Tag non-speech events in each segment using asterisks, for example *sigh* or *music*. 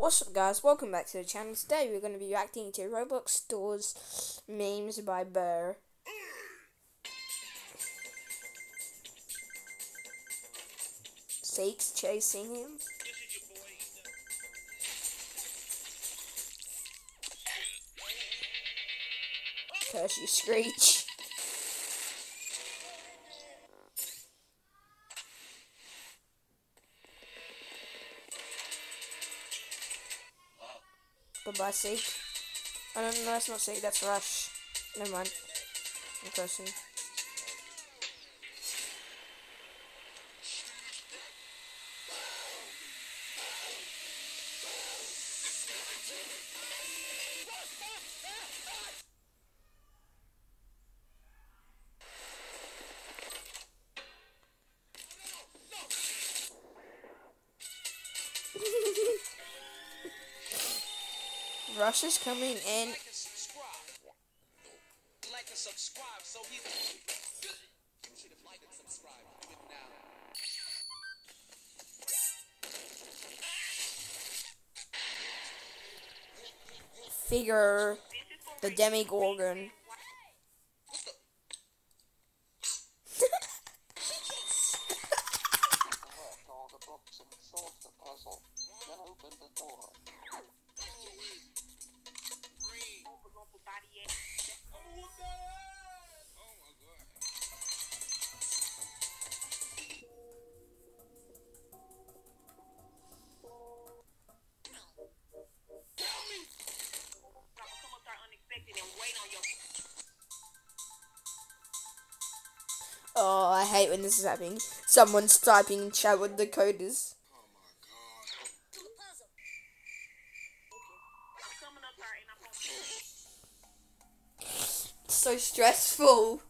What's up guys, welcome back to the channel. Today we're going to be reacting to Roblox Doors memes by Buur. Seek's chasing him. Curse you, Screech. Goodbye, Seek. Oh, no, no, that's not Seek, that's Rush. Never mind. In person. Subscribed. Do it now. Figure the Demogorgon. Oh, I hate when this is happening. Someone's typing in chat what the code is. My god. so stressful.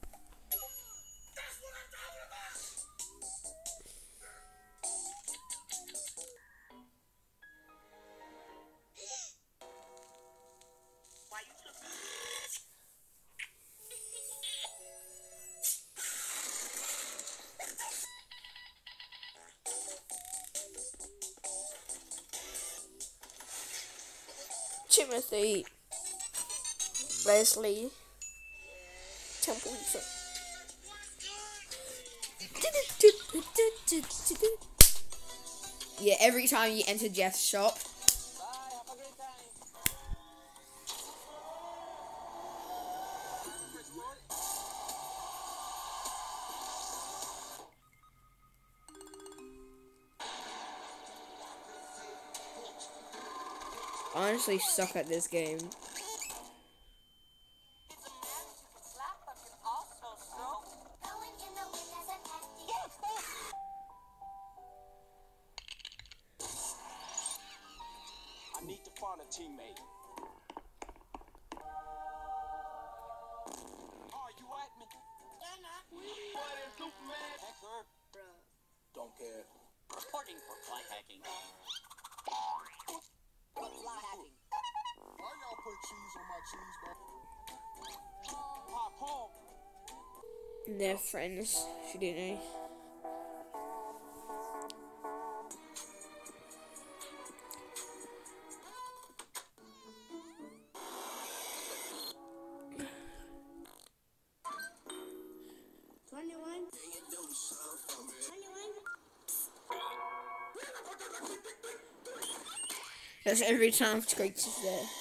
Timothy Leslie Temple Ethan. Yeah, every time you enter Jeff's shop, honestly suck at this game. I need to find a teammate. Are you at me? What is Superman? Hacker. Don't care. Reporting for fly hacking. They're friends, if you didn't know. That's every time Screech is there.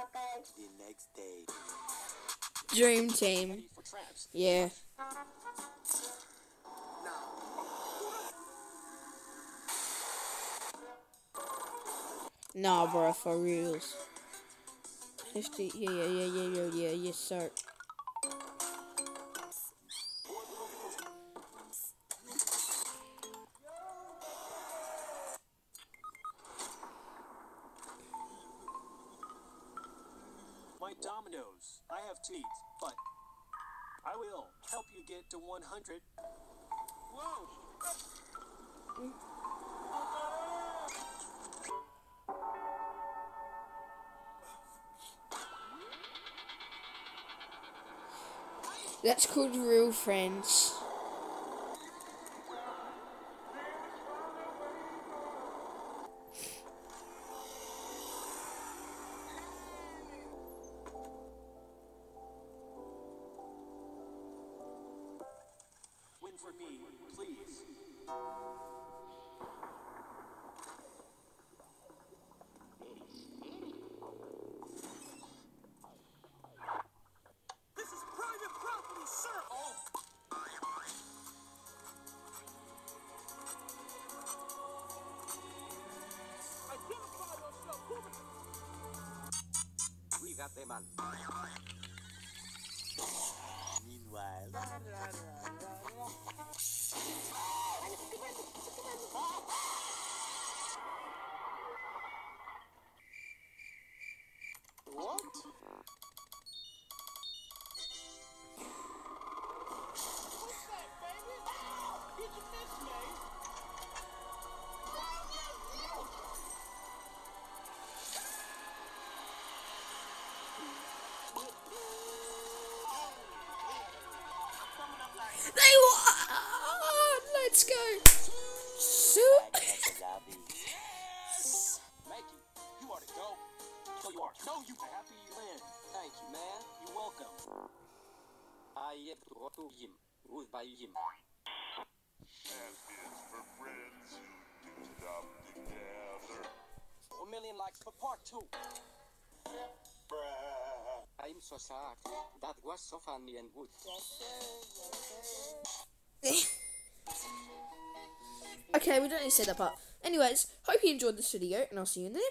The next day. Dream Team. Yeah. Nah, bro, for reals. 50. Yeah, yeah, yeah, yeah, yeah, yeah, yes, sir. Dominoes. I have teeth, but I will help you get to 100. Whoa! That's called real friends. We happy you win. Thank you, man. You're welcome. I have to go to him. Goodbye him. F is for friends who do stuff together. A million likes for part two. I'm so sad. That was so funny and good. *laughs* okay, we don't need to say that part. Anyways, hope you enjoyed this video, and I'll see you in the next one.